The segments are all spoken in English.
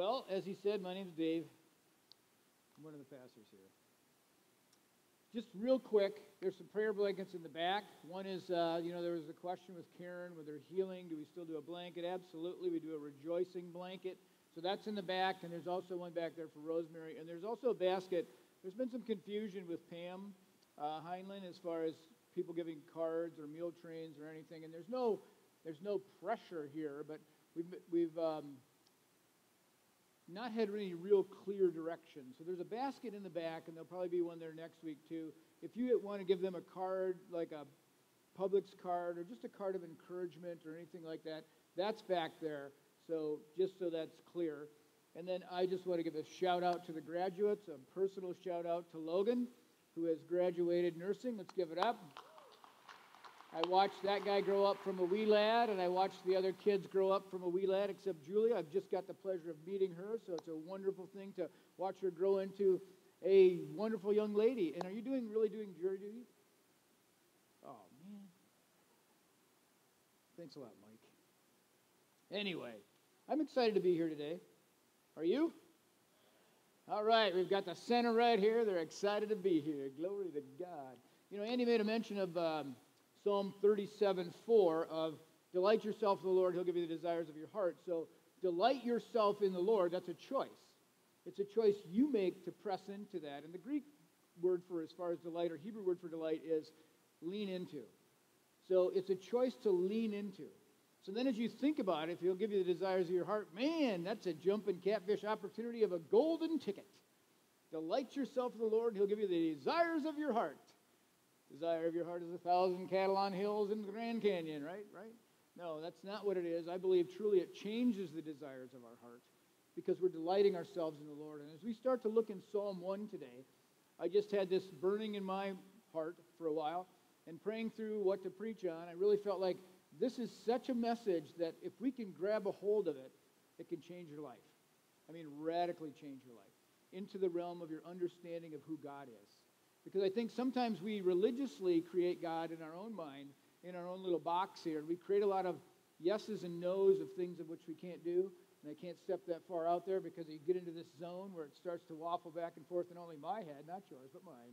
Well, as he said, my name's Dave. I'm one of the pastors here. Just real quick, there's some prayer blankets in the back. One is, uh, you know, there was a question with Karen with her healing. Do we still do a blanket? Absolutely. We do a rejoicing blanket. So that's in the back, and there's also one back there for Rosemary. And there's also a basket. There's been some confusion with Pam uh, Heinlein as far as people giving cards or meal trains or anything. And there's no, there's no pressure here, but we've, we've um, not had any real clear direction. So there's a basket in the back, and there'll probably be one there next week too. If you want to give them a card, like a Publix card, or just a card of encouragement or anything like that, that's back there. So just so that's clear. And then I just want to give a shout out to the graduates, a personal shout out to Logan, who has graduated nursing. Let's give it up. I watched that guy grow up from a wee lad, and I watched the other kids grow up from a wee lad, except Julia. I've just got the pleasure of meeting her, so it's a wonderful thing to watch her grow into a wonderful young lady. And are you doing really doing jury duty? Oh man. Thanks a lot, Mike. Anyway, I'm excited to be here today. Are you? All right, we've got the center right here. They're excited to be here. Glory to God. You know, Andy made a mention of. Um, Psalm 37 4 of delight yourself in the Lord, he'll give you the desires of your heart. So delight yourself in the Lord, that's a choice. It's a choice you make to press into that. And the Greek word for as far as delight or Hebrew word for delight is lean into. So it's a choice to lean into. So then as you think about it, if he'll give you the desires of your heart, man, that's a jumping catfish opportunity of a golden ticket. Delight yourself in the Lord, he'll give you the desires of your heart. Desire of your heart is a thousand cattle on hills in the Grand Canyon, right? Right? No, that's not what it is. I believe truly it changes the desires of our heart because we're delighting ourselves in the Lord. And as we start to look in Psalm 1 today, I just had this burning in my heart for a while and praying through what to preach on. I really felt like this is such a message that if we can grab a hold of it, it can change your life. I mean, radically change your life into the realm of your understanding of who God is. Because I think sometimes we religiously create God in our own mind, in our own little box here, we create a lot of yeses and nos of things of which we can't do. And I can't step that far out there because you get into this zone where it starts to waffle back and forth in only my head, not yours, but mine.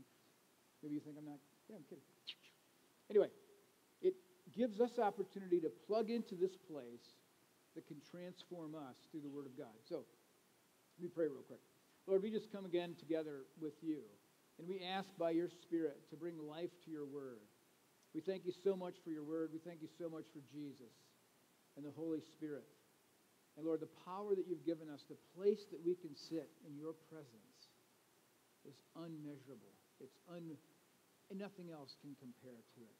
Maybe you think I'm not, yeah, I'm kidding. Anyway, it gives us opportunity to plug into this place that can transform us through the Word of God. So, let me pray real quick. Lord, we just come again together with you. And we ask by your Spirit to bring life to your word. We thank you so much for your word. We thank you so much for Jesus and the Holy Spirit. And Lord, the power that you've given us, the place that we can sit in your presence is unmeasurable. It's un, and nothing else can compare to it.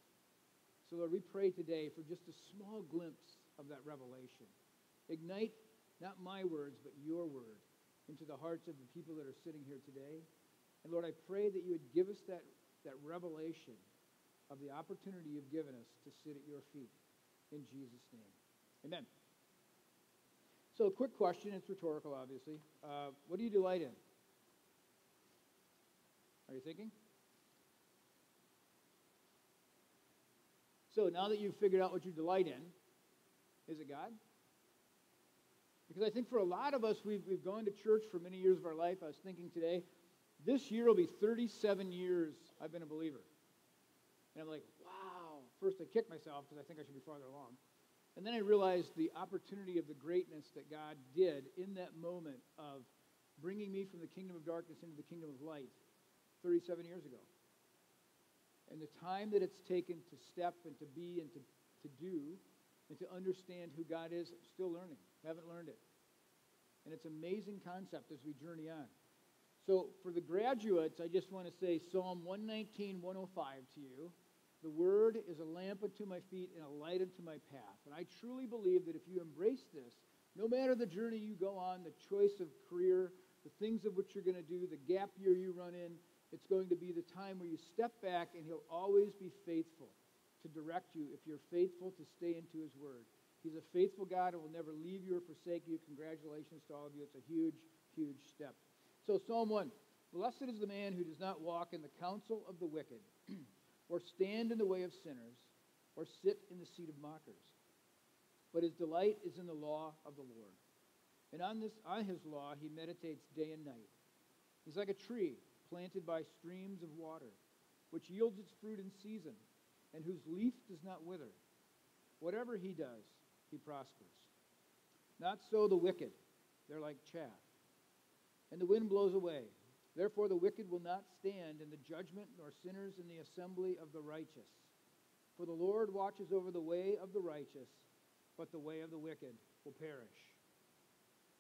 So Lord, we pray today for just a small glimpse of that revelation. Ignite not my words, but your word into the hearts of the people that are sitting here today. And Lord, I pray that you would give us that, that revelation of the opportunity you've given us to sit at your feet. In Jesus' name. Amen. So, a quick question. It's rhetorical, obviously. Uh, what do you delight in? Are you thinking? So, now that you've figured out what you delight in, is it God? Because I think for a lot of us, we've, we've gone to church for many years of our life. I was thinking today, this year will be 37 years I've been a believer. And I'm like, wow. First, I kicked myself because I think I should be farther along. And then I realized the opportunity of the greatness that God did in that moment of bringing me from the kingdom of darkness into the kingdom of light 37 years ago. And the time that it's taken to step and to be and to, to do and to understand who God is, still learning. Haven't learned it. And it's an amazing concept as we journey on. So for the graduates, I just want to say Psalm 119, 105 to you. The word is a lamp unto my feet and a light unto my path. And I truly believe that if you embrace this, no matter the journey you go on, the choice of career, the things of which you're going to do, the gap year you run in, it's going to be the time where you step back and he'll always be faithful to direct you if you're faithful to stay into his word. He's a faithful God and will never leave you or forsake you. Congratulations to all of you. It's a huge, huge step. So, Psalm 1 Blessed is the man who does not walk in the counsel of the wicked, or stand in the way of sinners, or sit in the seat of mockers. But his delight is in the law of the Lord. And on, this, on his law he meditates day and night. He's like a tree planted by streams of water, which yields its fruit in season, and whose leaf does not wither. Whatever he does, he prospers. Not so the wicked. They're like chaff. And the wind blows away. Therefore, the wicked will not stand in the judgment, nor sinners in the assembly of the righteous. For the Lord watches over the way of the righteous, but the way of the wicked will perish.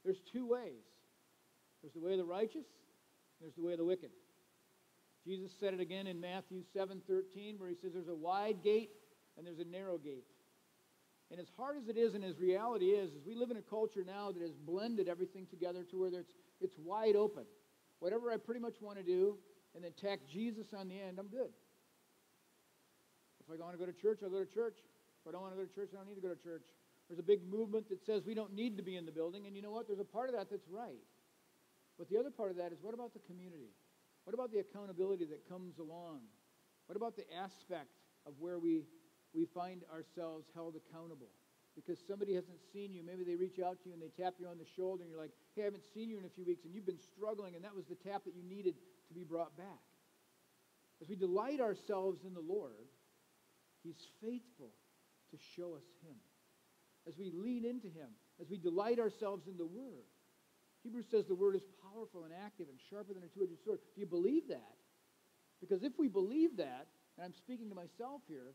There's two ways there's the way of the righteous, there's the way of the wicked. Jesus said it again in Matthew 7:13 where he says there's a wide gate and there's a narrow gate. And as hard as it is and as reality is, is we live in a culture now that has blended everything together to where it's, it's wide open. Whatever I pretty much want to do and then tack Jesus on the end, I'm good. If I want to go to church, I'll go to church. If I don't want to go to church, I don't need to go to church. There's a big movement that says we don't need to be in the building, and you know what? There's a part of that that's right. But the other part of that is what about the community? What about the accountability that comes along? What about the aspect of where we, we find ourselves held accountable? Because somebody hasn't seen you, maybe they reach out to you and they tap you on the shoulder, and you're like, hey, I haven't seen you in a few weeks, and you've been struggling, and that was the tap that you needed to be brought back. As we delight ourselves in the Lord, He's faithful to show us Him. As we lean into Him, as we delight ourselves in the Word, Hebrews says the Word is powerful and active and sharper than a two edged sword. Do you believe that? Because if we believe that, and I'm speaking to myself here,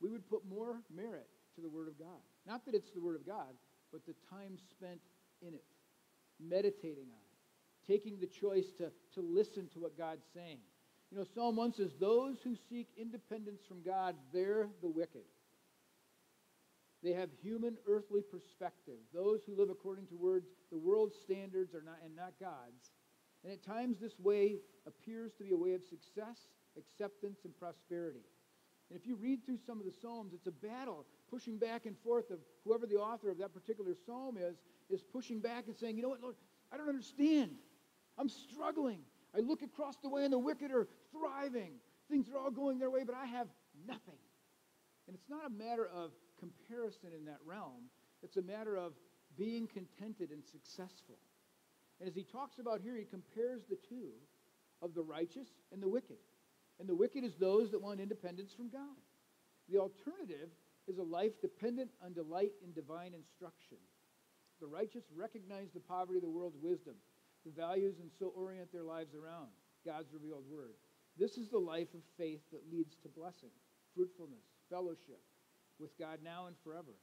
we would put more merit to the Word of God. Not that it's the Word of God, but the time spent in it, meditating on it, taking the choice to, to listen to what God's saying. You know, Psalm 1 says, Those who seek independence from God, they're the wicked. They have human, earthly perspective. Those who live according to words, the world's standards are not, and not God's. And at times, this way appears to be a way of success, acceptance, and prosperity. And if you read through some of the Psalms, it's a battle, pushing back and forth of whoever the author of that particular psalm is, is pushing back and saying, you know what, Lord, I don't understand. I'm struggling. I look across the way and the wicked are thriving. Things are all going their way, but I have nothing. And it's not a matter of comparison in that realm. It's a matter of being contented and successful. And as he talks about here, he compares the two of the righteous and the wicked. And the wicked is those that want independence from God. The alternative is a life dependent on delight in divine instruction. The righteous recognize the poverty of the world's wisdom, the values, and so orient their lives around God's revealed word. This is the life of faith that leads to blessing, fruitfulness, fellowship, with God now and forever.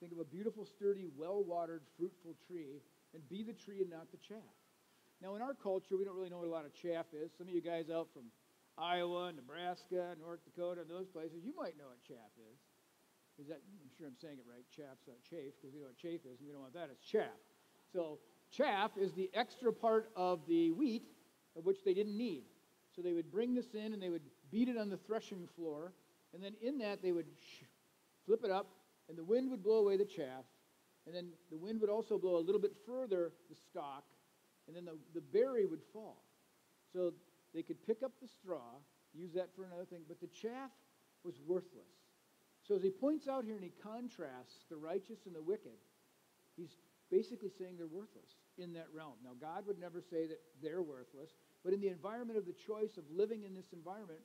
Think of a beautiful, sturdy, well watered, fruitful tree, and be the tree and not the chaff. Now, in our culture, we don't really know what a lot of chaff is. Some of you guys out from Iowa, Nebraska, North Dakota, and those places, you might know what chaff is. Is that, I'm sure I'm saying it right, chaff's not chafe, because we know what chafe is, and we don't want that. It's chaff. So, chaff is the extra part of the wheat of which they didn't need. So they would bring this in and they would beat it on the threshing floor, and then in that they would flip it up, and the wind would blow away the chaff, and then the wind would also blow a little bit further the stalk, and then the, the berry would fall. So they could pick up the straw, use that for another thing, but the chaff was worthless. So as he points out here and he contrasts the righteous and the wicked, he's basically saying they're worthless in that realm. Now, God would never say that they're worthless, but in the environment of the choice of living in this environment,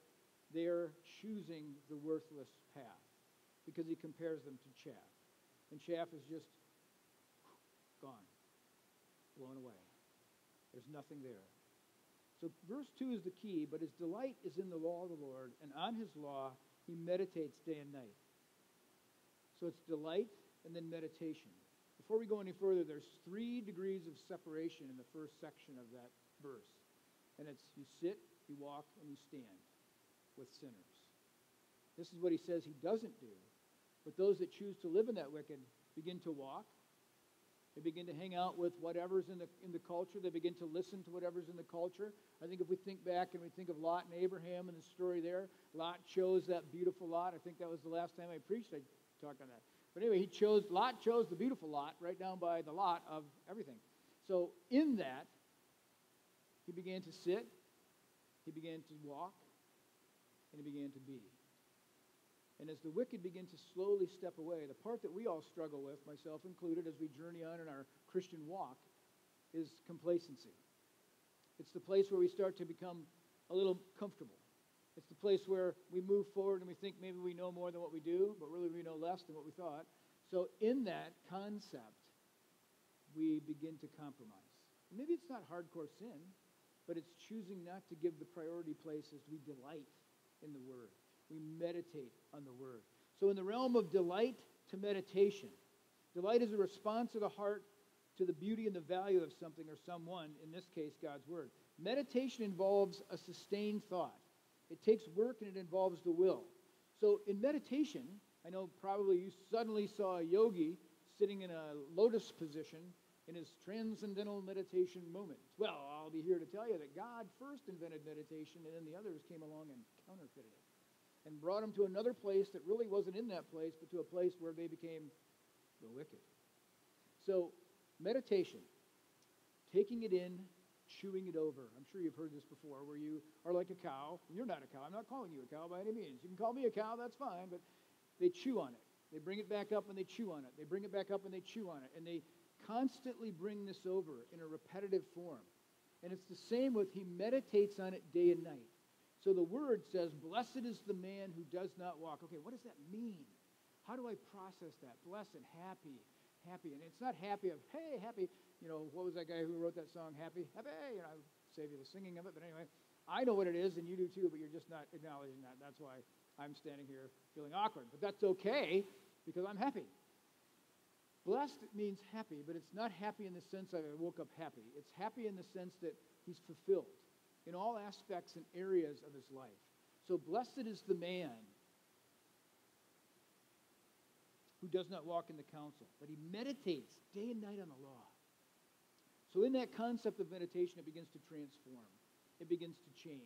they're choosing the worthless path because he compares them to chaff. And chaff is just gone, blown away. There's nothing there. So verse 2 is the key, but his delight is in the law of the Lord, and on his law he meditates day and night. So it's delight and then meditation. Before we go any further, there's three degrees of separation in the first section of that verse. And it's you sit, you walk, and you stand with sinners. This is what he says he doesn't do but those that choose to live in that wicked begin to walk. They begin to hang out with whatever's in the, in the culture. They begin to listen to whatever's in the culture. I think if we think back and we think of Lot and Abraham and the story there, Lot chose that beautiful lot. I think that was the last time I preached. I talked on that. But anyway, he chose, Lot chose the beautiful lot right down by the lot of everything. So in that, he began to sit, he began to walk, and he began to be. And as the wicked begin to slowly step away, the part that we all struggle with, myself included, as we journey on in our Christian walk, is complacency. It's the place where we start to become a little comfortable. It's the place where we move forward and we think maybe we know more than what we do, but really we know less than what we thought. So, in that concept, we begin to compromise. Maybe it's not hardcore sin, but it's choosing not to give the priority place as we delight in the Word. We meditate on the Word. So, in the realm of delight to meditation, delight is a response of the heart to the beauty and the value of something or someone, in this case, God's Word. Meditation involves a sustained thought. It takes work and it involves the will. So in meditation, I know probably you suddenly saw a yogi sitting in a lotus position in his transcendental meditation moment. Well, I'll be here to tell you that God first invented meditation and then the others came along and counterfeited it and brought him to another place that really wasn't in that place, but to a place where they became the wicked. So, meditation, taking it in, chewing it over. I'm sure you've heard this before, where you are like a cow. You're not a cow. I'm not calling you a cow by any means. You can call me a cow, that's fine, but they chew on it. They bring it back up and they chew on it. They bring it back up and they chew on it. And they constantly bring this over in a repetitive form. And it's the same with he meditates on it day and night. So the word says, Blessed is the man who does not walk. Okay, what does that mean? How do I process that? Blessed, happy, happy. And it's not happy of, hey, happy. You know, what was that guy who wrote that song, Happy? Happy. You know, I'll save you the singing of it. But anyway, I know what it is, and you do too, but you're just not acknowledging that. That's why I'm standing here feeling awkward. But that's okay because I'm happy. Blessed means happy, but it's not happy in the sense that I woke up happy. It's happy in the sense that he's fulfilled in all aspects and areas of his life. So blessed is the man who does not walk in the counsel, but he meditates day and night on the law. So, in that concept of meditation, it begins to transform, it begins to change.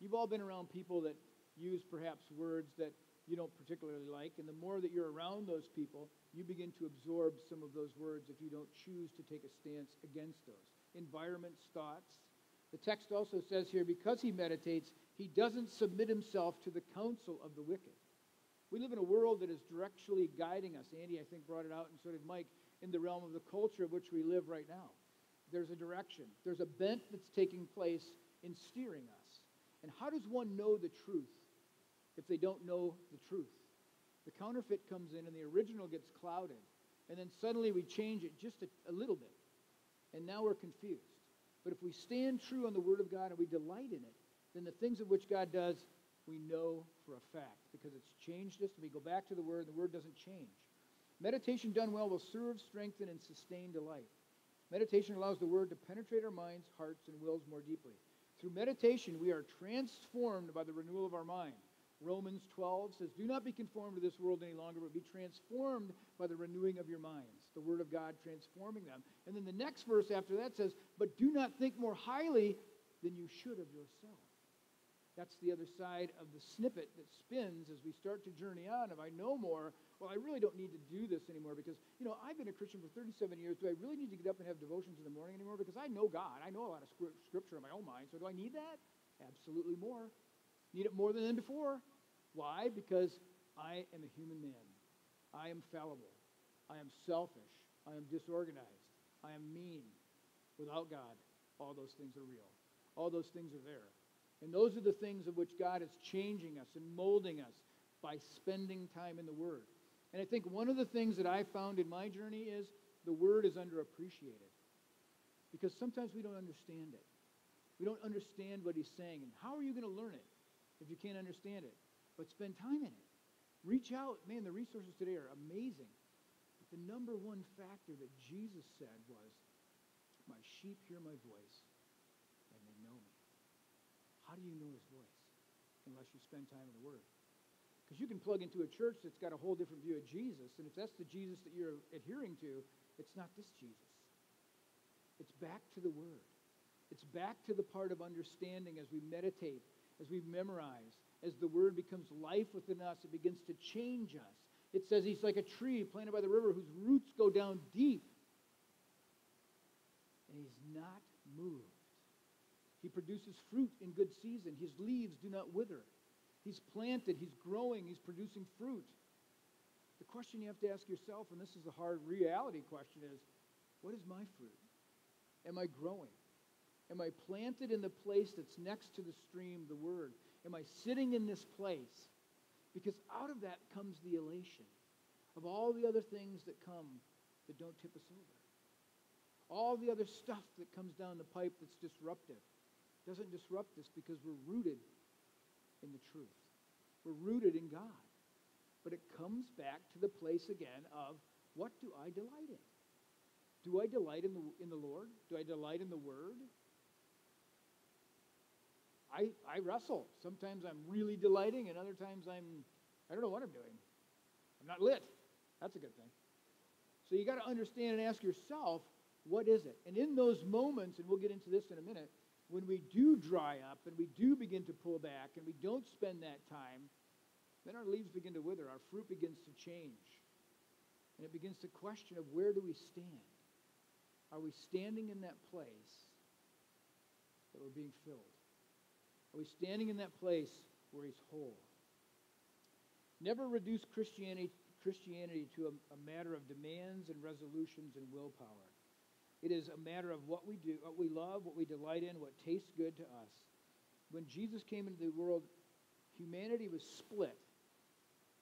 You've all been around people that use perhaps words that you don't particularly like, and the more that you're around those people, you begin to absorb some of those words if you don't choose to take a stance against those. Environments, thoughts. The text also says here, because he meditates, he doesn't submit himself to the counsel of the wicked. We live in a world that is directly guiding us. Andy, I think, brought it out, and so did Mike, in the realm of the culture of which we live right now. There's a direction, there's a bent that's taking place in steering us. And how does one know the truth if they don't know the truth? The counterfeit comes in, and the original gets clouded. And then suddenly we change it just a, a little bit. And now we're confused. But if we stand true on the Word of God and we delight in it, then the things of which God does we know for a fact because it's changed us. And We go back to the Word, and the Word doesn't change. Meditation done well will serve, strengthen, and sustain delight. Meditation allows the Word to penetrate our minds, hearts, and wills more deeply. Through meditation, we are transformed by the renewal of our mind. Romans 12 says, Do not be conformed to this world any longer, but be transformed by the renewing of your minds. The Word of God transforming them. And then the next verse after that says, But do not think more highly than you should of yourself. That's the other side of the snippet that spins as we start to journey on. If I know more, well, I really don't need to do this anymore because, you know, I've been a Christian for 37 years. Do I really need to get up and have devotions in the morning anymore? Because I know God. I know a lot of scripture in my own mind. So do I need that? Absolutely more. Need it more than before. Why? Because I am a human man. I am fallible. I am selfish. I am disorganized. I am mean. Without God, all those things are real. All those things are there. And those are the things of which God is changing us and molding us by spending time in the Word. And I think one of the things that I found in my journey is the Word is underappreciated. Because sometimes we don't understand it. We don't understand what He's saying. And how are you going to learn it if you can't understand it? But spend time in it. Reach out. Man, the resources today are amazing. But the number one factor that Jesus said was, My sheep hear my voice do you know his voice unless you spend time in the Word? Because you can plug into a church that's got a whole different view of Jesus, and if that's the Jesus that you're adhering to, it's not this Jesus. It's back to the Word. It's back to the part of understanding as we meditate, as we memorize, as the Word becomes life within us, it begins to change us. It says he's like a tree planted by the river whose roots go down deep, and he's not moved. He produces fruit in good season. His leaves do not wither. He's planted, he's growing, he's producing fruit. The question you have to ask yourself, and this is the hard reality question, is what is my fruit? Am I growing? Am I planted in the place that's next to the stream, the Word? Am I sitting in this place? Because out of that comes the elation of all the other things that come that don't tip us over. All the other stuff that comes down the pipe that's disruptive doesn't disrupt us because we're rooted in the truth. We're rooted in God. But it comes back to the place again of what do I delight in? Do I delight in the, in the Lord? Do I delight in the Word? I, I wrestle. Sometimes I'm really delighting, and other times I'm, I don't know what I'm doing. I'm not lit. That's a good thing. So you got to understand and ask yourself, what is it? And in those moments, and we'll get into this in a minute, when we do dry up and we do begin to pull back and we don't spend that time, then our leaves begin to wither, our fruit begins to change. And it begins to question of where do we stand? Are we standing in that place that we're being filled? Are we standing in that place where he's whole? Never reduce Christianity, Christianity to a, a matter of demands and resolutions and willpower. It is a matter of what we do, what we love, what we delight in, what tastes good to us. When Jesus came into the world, humanity was split.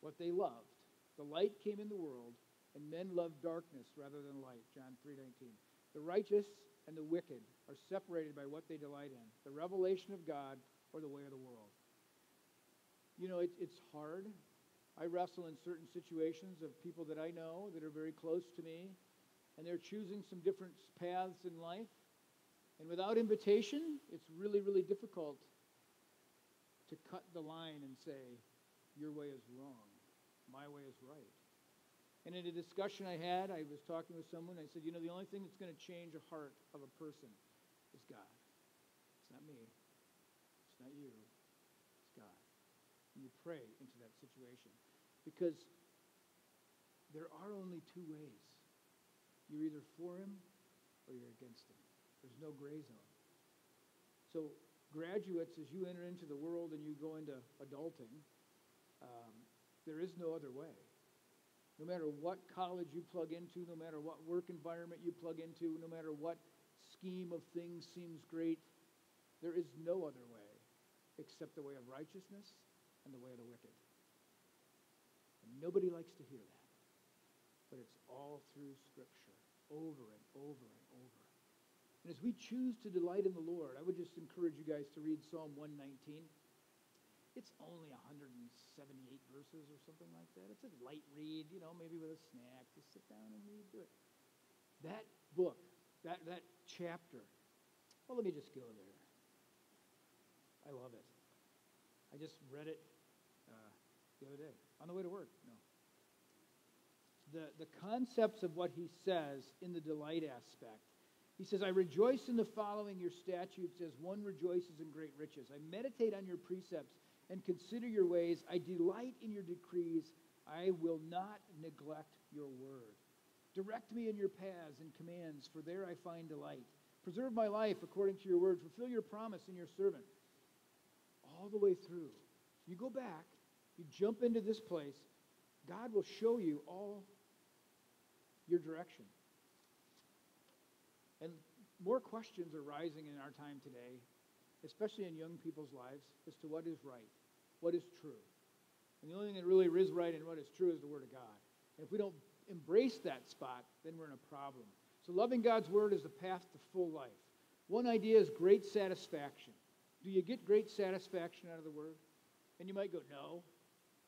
What they loved. The light came in the world, and men loved darkness rather than light. John 3:19. The righteous and the wicked are separated by what they delight in, the revelation of God or the way of the world. You know, it, it's hard. I wrestle in certain situations of people that I know that are very close to me, and they're choosing some different paths in life. And without invitation, it's really, really difficult to cut the line and say, your way is wrong, my way is right. And in a discussion I had, I was talking with someone. I said, you know, the only thing that's going to change a heart of a person is God. It's not me. It's not you. It's God. And you pray into that situation. Because there are only two ways. You're either for him or you're against him. There's no gray zone. So graduates, as you enter into the world and you go into adulting, um, there is no other way. No matter what college you plug into, no matter what work environment you plug into, no matter what scheme of things seems great, there is no other way except the way of righteousness and the way of the wicked. And nobody likes to hear that. But it's all through Scripture, over and over and over. And as we choose to delight in the Lord, I would just encourage you guys to read Psalm 119. It's only 178 verses or something like that. It's a light read, you know, maybe with a snack. Just sit down and read through it. That book, that, that chapter, well, let me just go there. I love it. I just read it uh, the other day on the way to work. The, the concepts of what he says in the delight aspect. He says, I rejoice in the following your statutes as one rejoices in great riches. I meditate on your precepts and consider your ways. I delight in your decrees. I will not neglect your word. Direct me in your paths and commands, for there I find delight. Preserve my life according to your word. Fulfill your promise in your servant. All the way through. You go back, you jump into this place, God will show you all your direction. And more questions are rising in our time today, especially in young people's lives, as to what is right what is true. And the only thing that really is right and what is true is the Word of God. And if we don't embrace that spot, then we're in a problem. So loving God's Word is the path to full life. One idea is great satisfaction. Do you get great satisfaction out of the Word? And you might go, no.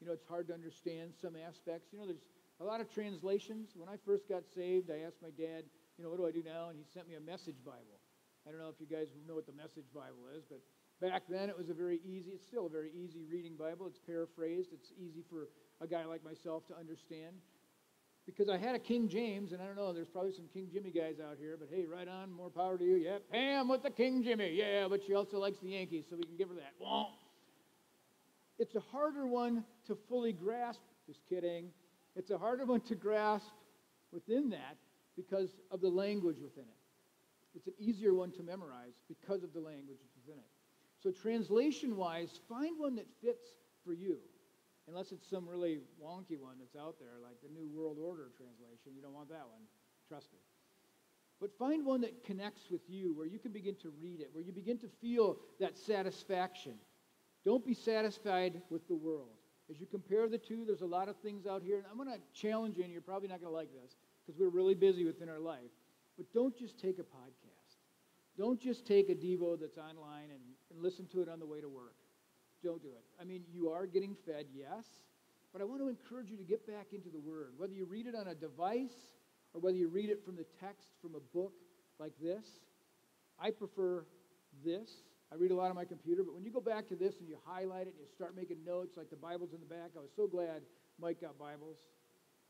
You know, it's hard to understand some aspects. You know, there's a lot of translations. When I first got saved, I asked my dad, you know, what do I do now? And he sent me a message Bible. I don't know if you guys know what the message Bible is, but Back then, it was a very easy, it's still a very easy reading Bible. It's paraphrased, it's easy for a guy like myself to understand. Because I had a King James, and I don't know, there's probably some King Jimmy guys out here, but hey, right on, more power to you. Yeah, Pam with the King Jimmy. Yeah, but she also likes the Yankees, so we can give her that. It's a harder one to fully grasp. Just kidding. It's a harder one to grasp within that because of the language within it. It's an easier one to memorize because of the language within it. So, translation wise, find one that fits for you. Unless it's some really wonky one that's out there, like the New World Order translation. You don't want that one. Trust me. But find one that connects with you, where you can begin to read it, where you begin to feel that satisfaction. Don't be satisfied with the world. As you compare the two, there's a lot of things out here. And I'm going to challenge you, and you're probably not going to like this because we're really busy within our life. But don't just take a podcast. Don't just take a Devo that's online and, and listen to it on the way to work. Don't do it. I mean, you are getting fed, yes, but I want to encourage you to get back into the Word. Whether you read it on a device or whether you read it from the text from a book like this, I prefer this. I read a lot on my computer, but when you go back to this and you highlight it and you start making notes, like the Bible's in the back, I was so glad Mike got Bibles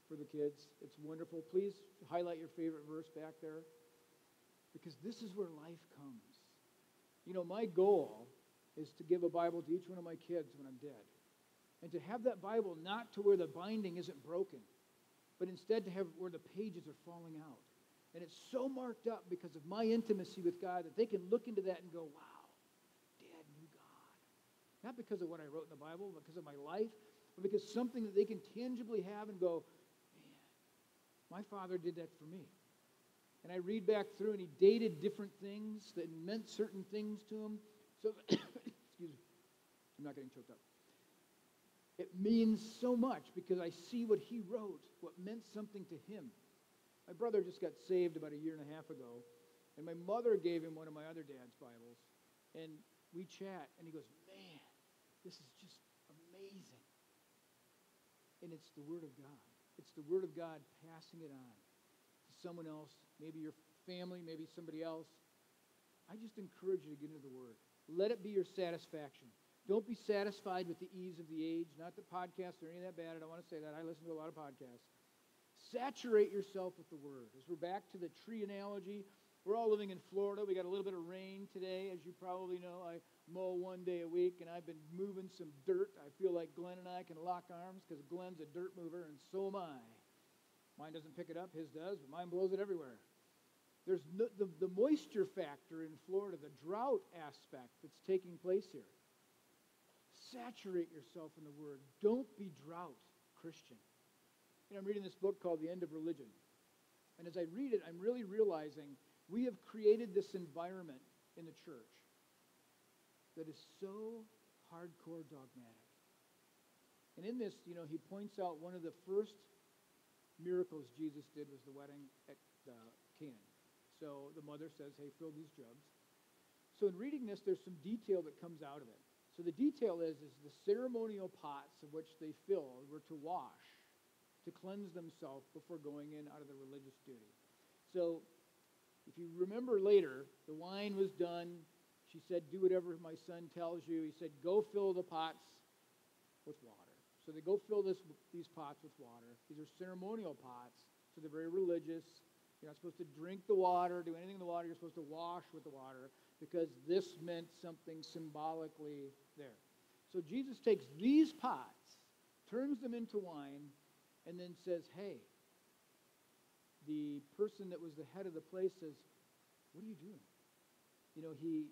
for the kids. It's wonderful. Please highlight your favorite verse back there because this is where life comes. You know, my goal is to give a Bible to each one of my kids when I'm dead. And to have that Bible not to where the binding isn't broken, but instead to have where the pages are falling out. And it's so marked up because of my intimacy with God that they can look into that and go, wow. Not because of what I wrote in the Bible, but because of my life, but because something that they can tangibly have and go, man, my father did that for me. And I read back through, and he dated different things that meant certain things to him. So, excuse me, I'm not getting choked up. It means so much because I see what he wrote, what meant something to him. My brother just got saved about a year and a half ago, and my mother gave him one of my other dad's Bibles. And we chat, and he goes, this is just amazing. And it's the Word of God. It's the Word of God passing it on to someone else, maybe your family, maybe somebody else. I just encourage you to get into the Word. Let it be your satisfaction. Don't be satisfied with the ease of the age. Not the podcasts or any of that bad. I don't want to say that. I listen to a lot of podcasts. Saturate yourself with the Word. As we're back to the tree analogy, we're all living in Florida. We got a little bit of rain today, as you probably know. I mow one day a week, and I've been moving some dirt. I feel like Glenn and I can lock arms because Glenn's a dirt mover, and so am I. Mine doesn't pick it up, his does, but mine blows it everywhere. There's no, the, the moisture factor in Florida, the drought aspect that's taking place here. Saturate yourself in the Word. Don't be drought, Christian. You know, I'm reading this book called The End of Religion. And as I read it, I'm really realizing we have created this environment in the church that is so hardcore dogmatic. And in this, you know, he points out one of the first miracles Jesus did was the wedding at uh, Canaan. So the mother says, hey, fill these jugs. So in reading this, there's some detail that comes out of it. So the detail is, is the ceremonial pots of which they filled were to wash, to cleanse themselves before going in out of the religious duty. So if you remember later, the wine was done. She said, do whatever my son tells you. He said, go fill the pots with water. So they go fill this, these pots with water. These are ceremonial pots, so they're very religious. You're not supposed to drink the water, do anything in the water. You're supposed to wash with the water because this meant something symbolically there. So Jesus takes these pots, turns them into wine, and then says, hey, the person that was the head of the place says, what are you doing? You know, he,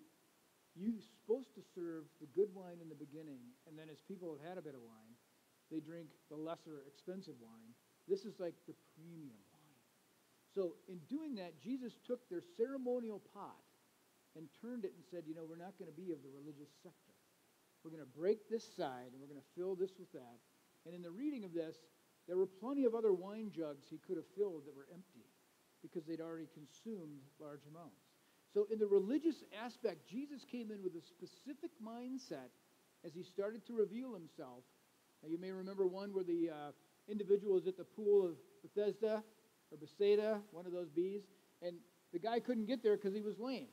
you're supposed to serve the good wine in the beginning, and then as people have had a bit of wine, they drink the lesser expensive wine. This is like the premium wine. So in doing that, Jesus took their ceremonial pot and turned it and said, you know, we're not going to be of the religious sector. We're going to break this side and we're going to fill this with that. And in the reading of this, there were plenty of other wine jugs he could have filled that were empty because they'd already consumed large amounts. So, in the religious aspect, Jesus came in with a specific mindset as he started to reveal himself. Now, you may remember one where the uh, individual was at the pool of Bethesda or Bethsaida, one of those bees, and the guy couldn't get there because he was lame.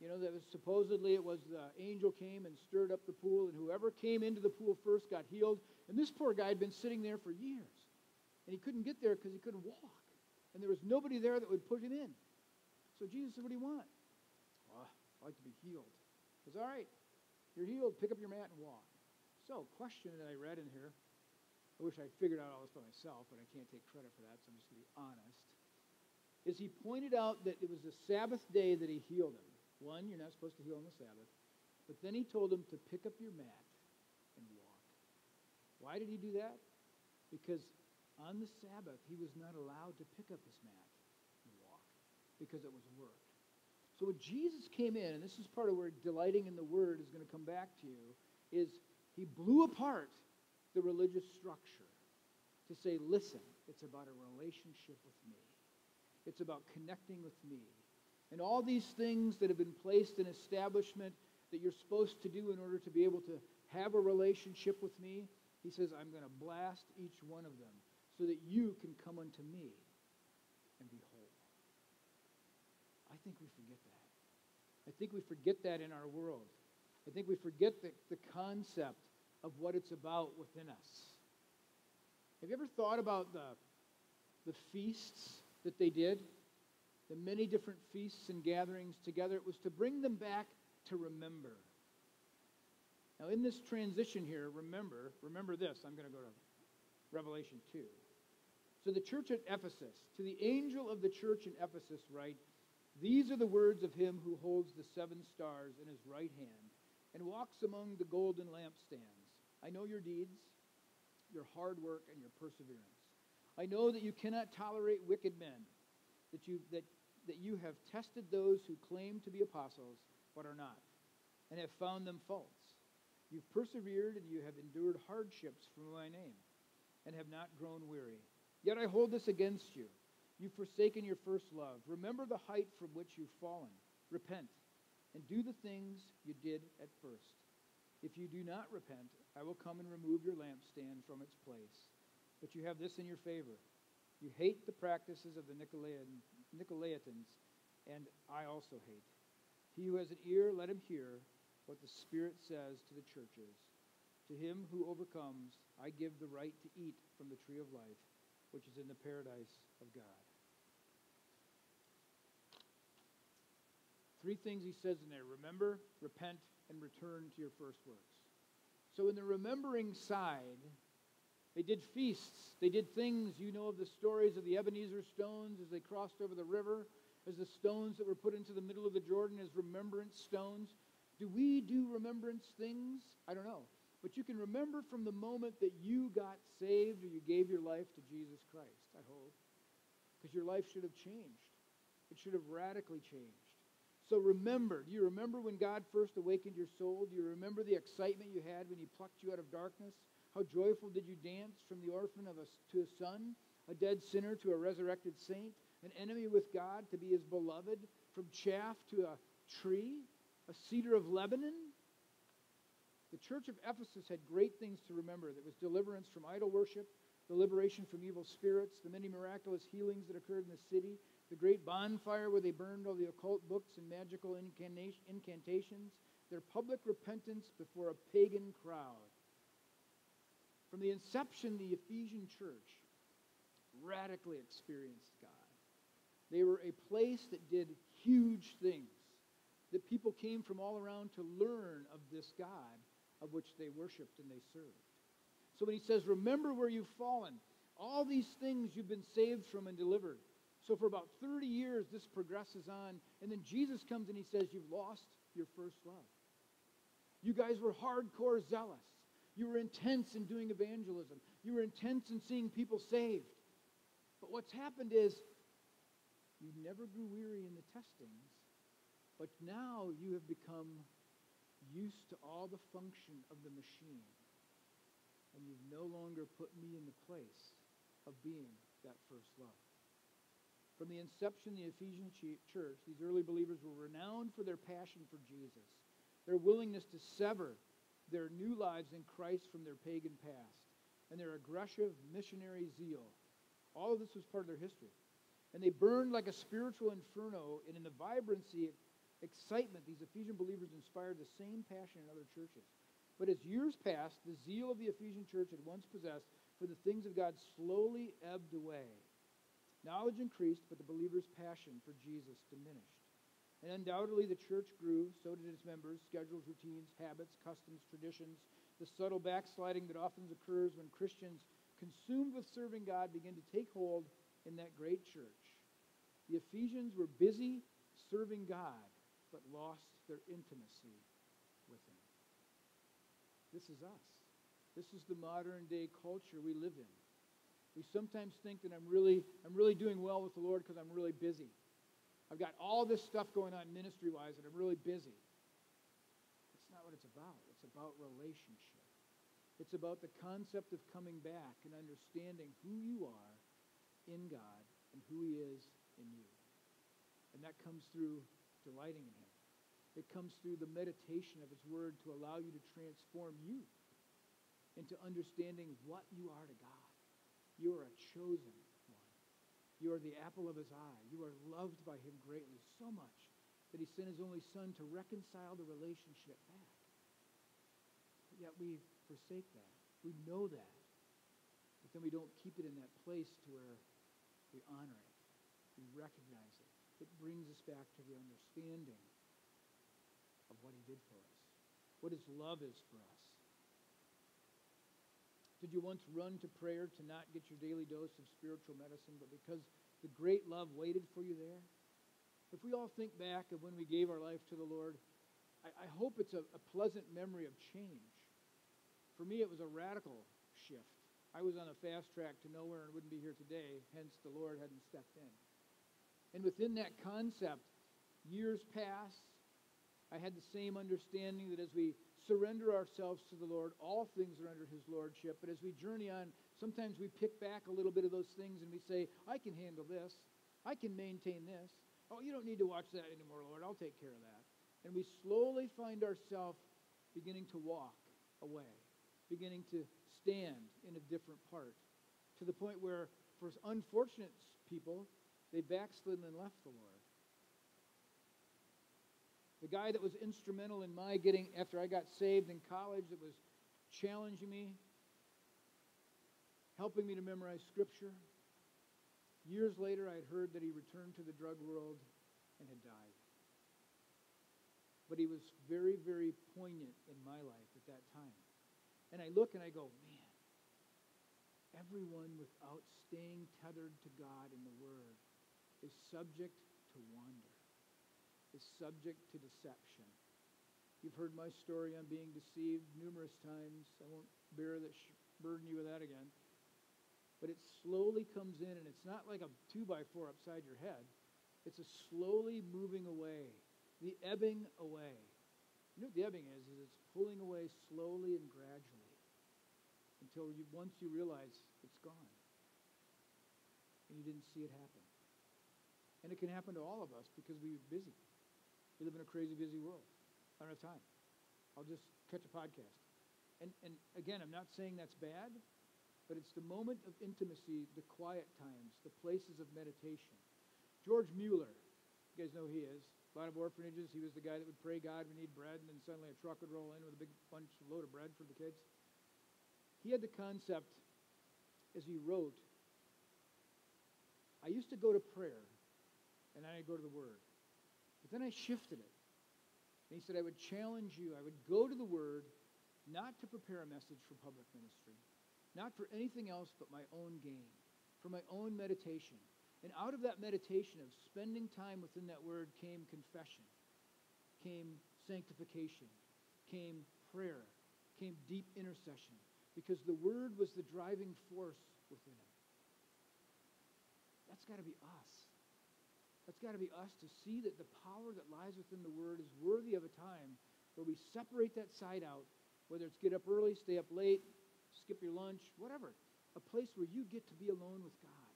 You know, that was supposedly it was the angel came and stirred up the pool, and whoever came into the pool first got healed. And this poor guy had been sitting there for years, and he couldn't get there because he couldn't walk, and there was nobody there that would put him in. So Jesus said, "What do you want?" I'd like to be healed. He says, "All right, you're healed. Pick up your mat and walk." So, question that I read in here. I wish I figured out all this by myself, but I can't take credit for that, so I'm just going to be honest. Is he pointed out that it was the Sabbath day that he healed him. One, you're not supposed to heal on the Sabbath. But then he told him to pick up your mat and walk. Why did he do that? Because on the Sabbath, he was not allowed to pick up his mat and walk because it was work. So when Jesus came in, and this is part of where delighting in the word is going to come back to you, is he blew apart the religious structure to say, listen, it's about a relationship with me. It's about connecting with me. And all these things that have been placed in establishment that you're supposed to do in order to be able to have a relationship with me, he says, I'm going to blast each one of them so that you can come unto me and be think we forget that. I think we forget that in our world. I think we forget the, the concept of what it's about within us. Have you ever thought about the, the feasts that they did? The many different feasts and gatherings together. It was to bring them back to remember. Now, in this transition here, remember, remember this. I'm going to go to Revelation 2. So, the church at Ephesus, to the angel of the church in Ephesus, write, These are the words of him who holds the seven stars in his right hand and walks among the golden lampstands. I know your deeds, your hard work, and your perseverance. I know that you cannot tolerate wicked men, that you, that, that you have tested those who claim to be apostles but are not, and have found them false. You've persevered and you have endured hardships for my name, and have not grown weary. Yet I hold this against you. You've forsaken your first love. Remember the height from which you've fallen. Repent, and do the things you did at first. If you do not repent, I will come and remove your lampstand from its place. But you have this in your favor. You hate the practices of the Nicolaitans, and I also hate. He who has an ear, let him hear what the Spirit says to the churches. To him who overcomes, I give the right to eat from the tree of life, which is in the paradise of God. Three things he says in there remember, repent, and return to your first works. So, in the remembering side, they did feasts. They did things, you know, of the stories of the Ebenezer stones as they crossed over the river, as the stones that were put into the middle of the Jordan as remembrance stones. Do we do remembrance things? I don't know. But you can remember from the moment that you got saved or you gave your life to Jesus Christ, I hope. Because your life should have changed. It should have radically changed. So remember, do you remember when God first awakened your soul? Do you remember the excitement you had when he plucked you out of darkness? How joyful did you dance from the orphan of a, to a son, a dead sinner to a resurrected saint, an enemy with God to be his beloved, from chaff to a tree? a cedar of Lebanon. The church of Ephesus had great things to remember. There was deliverance from idol worship, the liberation from evil spirits, the many miraculous healings that occurred in the city, the great bonfire where they burned all the occult books and magical incantations, their public repentance before a pagan crowd. From the inception, the Ephesian church radically experienced God. They were a place that did huge things that people came from all around to learn of this God of which they worshiped and they served. So when he says, Remember where you've fallen, all these things you've been saved from and delivered. So for about 30 years, this progresses on. And then Jesus comes and he says, You've lost your first love. You guys were hardcore zealous. You were intense in doing evangelism. You were intense in seeing people saved. But what's happened is you never grew weary in the testings but now you have become used to all the function of the machine. And you've no longer put me in the place of being that first love. From the inception of the Ephesian church, these early believers were renowned for their passion for Jesus, their willingness to sever their new lives in Christ from their pagan past, and their aggressive missionary zeal. All of this was part of their history. And they burned like a spiritual inferno, and in the vibrancy of excitement, these Ephesian believers inspired the same passion in other churches. But as years passed, the zeal of the Ephesian church had once possessed for the things of God slowly ebbed away. Knowledge increased, but the believers' passion for Jesus diminished. And undoubtedly, the church grew, so did its members, schedules, routines, habits, customs, traditions, the subtle backsliding that often occurs when Christians, consumed with serving God, begin to take hold in that great church. The Ephesians were busy serving God, but lost their intimacy with Him. This is us. This is the modern day culture we live in. We sometimes think that I'm really, I'm really doing well with the Lord because I'm really busy. I've got all this stuff going on ministry wise and I'm really busy. That's not what it's about. It's about relationship. It's about the concept of coming back and understanding who you are in God and who He is in you. And that comes through delighting in Him. It comes through the meditation of His Word to allow you to transform you into understanding what you are to God. You are a chosen one. You are the apple of His eye. You are loved by Him greatly, so much that He sent His only Son to reconcile the relationship back. But yet we forsake that. We know that. But then we don't keep it in that place to where we honor it. We recognize it. It brings us back to the understanding of what he did for us, what his love is for us. Did you once run to prayer to not get your daily dose of spiritual medicine, but because the great love waited for you there? If we all think back of when we gave our life to the Lord, I, I hope it's a, a pleasant memory of change. For me, it was a radical shift. I was on a fast track to nowhere and wouldn't be here today, hence the Lord hadn't stepped in. And within that concept, years pass. I had the same understanding that as we surrender ourselves to the Lord, all things are under His Lordship. But as we journey on, sometimes we pick back a little bit of those things and we say, I can handle this. I can maintain this. Oh, you don't need to watch that anymore, Lord. I'll take care of that. And we slowly find ourselves beginning to walk away, beginning to stand in a different part, to the point where, for unfortunate people, they backslidden and left the Lord. The guy that was instrumental in my getting, after I got saved in college, that was challenging me, helping me to memorize Scripture. Years later, I had heard that he returned to the drug world and had died. But he was very, very poignant in my life at that time. And I look and I go, man, everyone without staying tethered to God in the Word is subject to wander is subject to deception. You've heard my story on being deceived numerous times. I won't bear that burden you with that again. But it slowly comes in, and it's not like a two by four upside your head. It's a slowly moving away, the ebbing away. You know what the ebbing is? Is it's pulling away slowly and gradually until you, once you realize it's gone, and you didn't see it happen. And it can happen to all of us because we're busy. We live in a crazy, busy world. I don't have time. I'll just catch a podcast. And, and again, I'm not saying that's bad, but it's the moment of intimacy, the quiet times, the places of meditation. George Mueller, you guys know who he is. A lot of orphanages. He was the guy that would pray, God, we need bread, and then suddenly a truck would roll in with a big bunch, of load of bread for the kids. He had the concept, as he wrote, I used to go to prayer, and I'd go to the Word. But then I shifted it. And he said, I would challenge you. I would go to the Word not to prepare a message for public ministry, not for anything else but my own gain, for my own meditation. And out of that meditation of spending time within that Word came confession, came sanctification, came prayer, came deep intercession, because the Word was the driving force within it. That's got to be us. That's got to be us to see that the power that lies within the Word is worthy of a time where we separate that side out, whether it's get up early, stay up late, skip your lunch, whatever. A place where you get to be alone with God.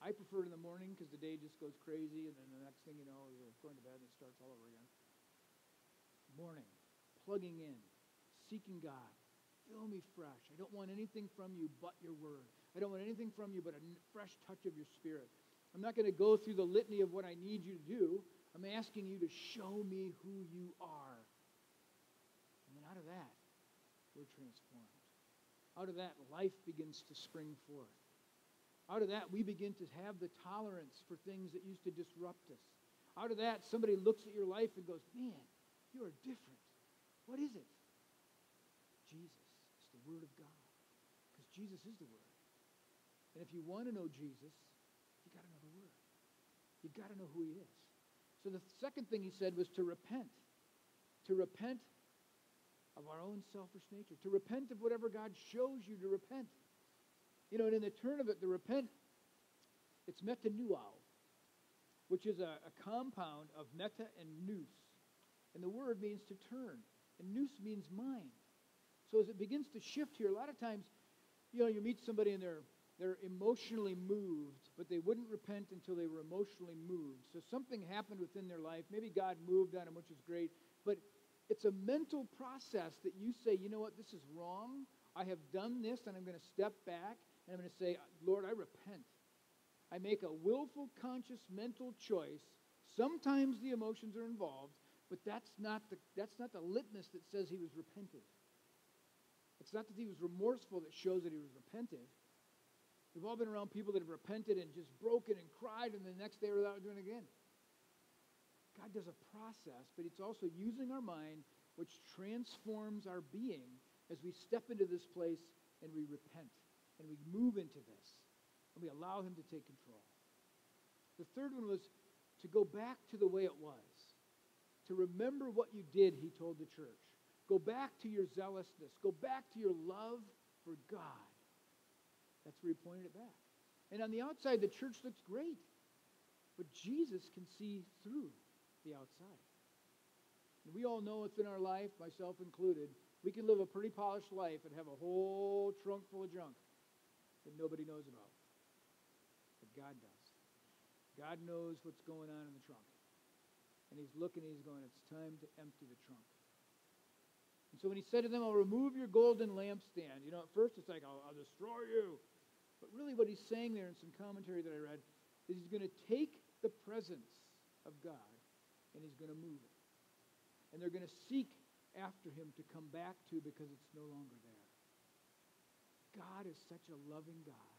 I prefer it in the morning because the day just goes crazy, and then the next thing you know, you're going to bed and it starts all over again. Morning, plugging in, seeking God. Fill me fresh. I don't want anything from you but your word. I don't want anything from you but a fresh touch of your spirit. I'm not going to go through the litany of what I need you to do. I'm asking you to show me who you are. And then out of that, we're transformed. Out of that, life begins to spring forth. Out of that, we begin to have the tolerance for things that used to disrupt us. Out of that, somebody looks at your life and goes, Man, you are different. What is it? Jesus. It's the Word of God. Because Jesus is the Word. And if you want to know Jesus, you got to know the Word. You got to know who He is. So the second thing he said was to repent. To repent of our own selfish nature, to repent of whatever God shows you to repent. You know, and in the turn of it, the repent, it's metanoeo, which is a, a compound of meta and nous. And the word means to turn, and nous means mind. So as it begins to shift here, a lot of times, you know, you meet somebody and they're they're emotionally moved, but they wouldn't repent until they were emotionally moved. So something happened within their life. Maybe God moved on them, which is great, but it's a mental process that you say, you know what, this is wrong. I have done this, and I'm going to step back, and I'm going to say, Lord, I repent. I make a willful, conscious, mental choice. Sometimes the emotions are involved, but that's not the, that's not the litmus that says he was repentant. It's not that he was remorseful that shows that he was repentant. We've all been around people that have repented and just broken and cried, and the next day we're out doing it again. God does a process, but it's also using our mind, which transforms our being as we step into this place and we repent and we move into this and we allow Him to take control. The third one was to go back to the way it was, to remember what you did, he told the church. Go back to your zealousness, go back to your love for God. That's where he pointed it back. And on the outside, the church looks great, but Jesus can see through the outside. And we all know within our life, myself included, we can live a pretty polished life and have a whole trunk full of junk that nobody knows about. But God does. God knows what's going on in the trunk. And he's looking, he's going, it's time to empty the trunk. And so when he said to them, I'll remove your golden lampstand, you know, at first it's like, I'll, I'll destroy you. But really what he's saying there in some commentary that I read is he's going to take the presence of God and he's going to move it. And they're going to seek after him to come back to because it's no longer there. God is such a loving God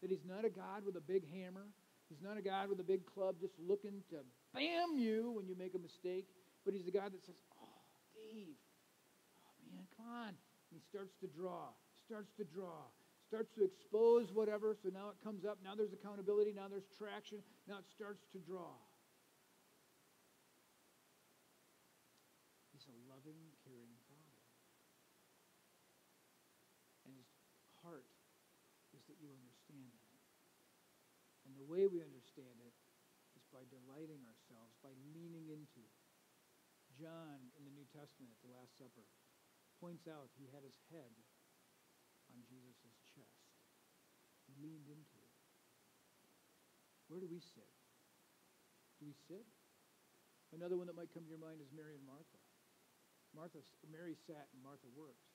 that he's not a God with a big hammer. He's not a God with a big club just looking to bam you when you make a mistake. But he's the God that says, Oh, Dave, come on. And he starts to draw, starts to draw, starts to expose whatever. So now it comes up. Now there's accountability. Now there's traction. Now it starts to draw. He's a loving, caring Father. And his heart is that you understand that. And the way we understand it is by delighting ourselves, by leaning into it. John in the New Testament at the Last Supper points out he had his head on Jesus' chest. He leaned into it. Where do we sit? Do we sit? Another one that might come to your mind is Mary and Martha. Martha, Mary sat and Martha worked.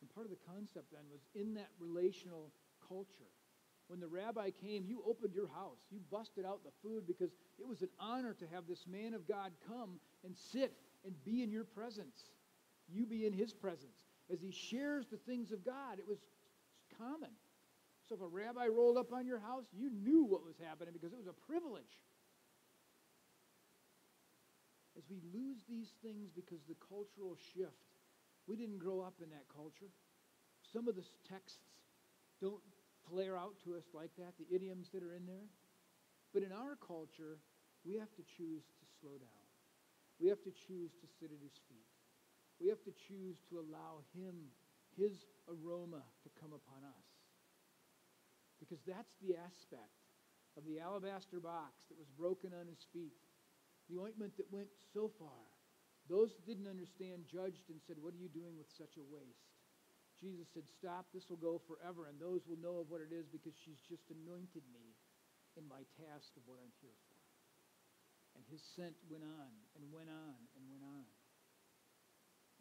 And part of the concept then was in that relational culture. When the rabbi came, you opened your house. You busted out the food because it was an honor to have this man of God come and sit and be in your presence. You be in his presence. As he shares the things of God, it was common. So if a rabbi rolled up on your house, you knew what was happening because it was a privilege. As we lose these things because the cultural shift, we didn't grow up in that culture. Some of the texts don't flare out to us like that, the idioms that are in there. But in our culture, we have to choose to slow down. We have to choose to sit at his feet. We have to choose to allow him, his aroma to come upon us. Because that's the aspect of the alabaster box that was broken on his feet, the ointment that went so far. Those that didn't understand judged and said, What are you doing with such a waste? Jesus said, Stop, this will go forever, and those will know of what it is because she's just anointed me in my task of what I'm here for. And his scent went on and went on and went on.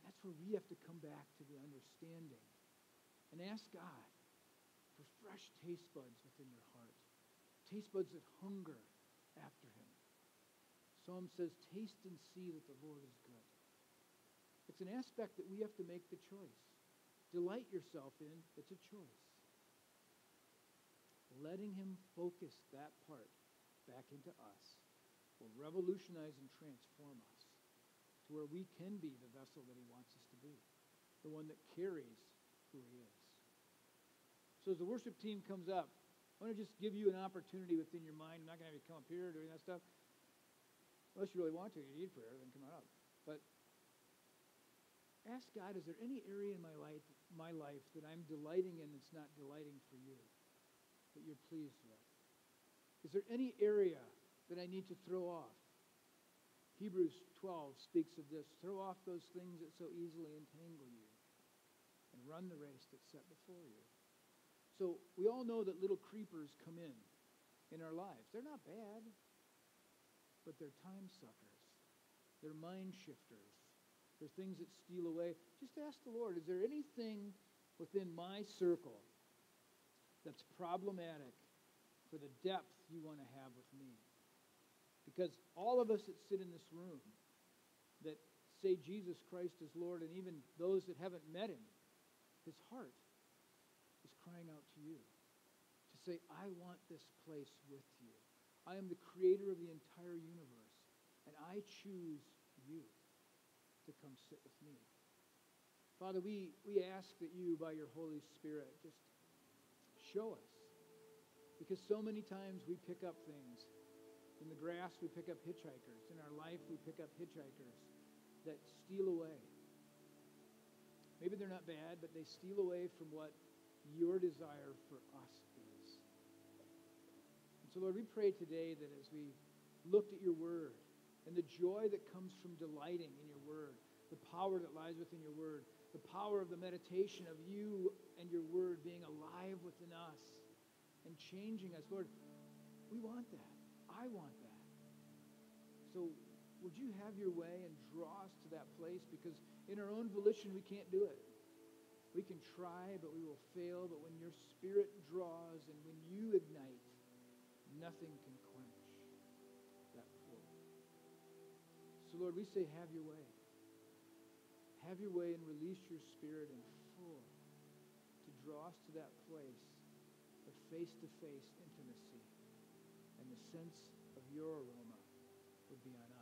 That's where we have to come back to the understanding and ask God for fresh taste buds within your heart. Taste buds that hunger after him. Psalm says, taste and see that the Lord is good. It's an aspect that we have to make the choice. Delight yourself in, it's a choice. Letting him focus that part back into us will revolutionize and transform us to where we can be the vessel that he wants us to be, the one that carries who he is. So as the worship team comes up, I want to just give you an opportunity within your mind. I'm not going to have you come up here doing that stuff. Unless you really want to, you need prayer, then come on up. But ask God, is there any area in my life, my life that I'm delighting in that's not delighting for you, that you're pleased with? Is there any area that I need to throw off? Hebrews 12 speaks of this. Throw off those things that so easily entangle you and run the race that's set before you. So we all know that little creepers come in in our lives. They're not bad, but they're time suckers. They're mind shifters. They're things that steal away. Just ask the Lord, is there anything within my circle that's problematic for the depth you want to have with me? Because all of us that sit in this room that say Jesus Christ is Lord, and even those that haven't met him, his heart is crying out to you to say, I want this place with you. I am the creator of the entire universe, and I choose you to come sit with me. Father, we, we ask that you, by your Holy Spirit, just show us. Because so many times we pick up things in the grass, we pick up hitchhikers. In our life, we pick up hitchhikers that steal away. Maybe they're not bad, but they steal away from what your desire for us is. And so, Lord, we pray today that as we looked at your word and the joy that comes from delighting in your word, the power that lies within your word, the power of the meditation of you and your word being alive within us and changing us, Lord, we want that. I want that. So would you have your way and draw us to that place? Because in our own volition, we can't do it. We can try, but we will fail. But when your spirit draws and when you ignite, nothing can quench that pull. So, Lord, we say, have your way. Have your way and release your spirit in full to draw us to that place of face to face intimacy sense of your aroma would be on.